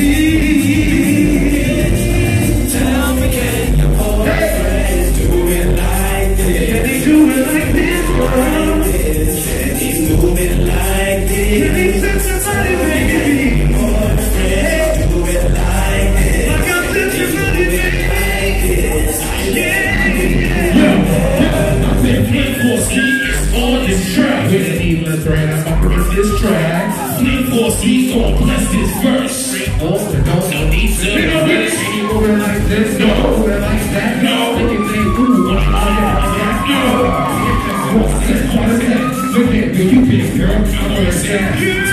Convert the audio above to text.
this? Tell me, can your boyfriend do it like this? Can he do it like this? Can he move it like this? Can he set somebody, baby? Boyfriend, do it like this. Like I'm set somebody, baby. Like this. I said Flynt Flossy is on this track. Track. Flynt Flossy gon' bless this verse. No need to. You moving like this. No, moving like that. No, they can say, ooh, like that. No. What's this? What's that? Look at me, you big girl. I'm gonna say.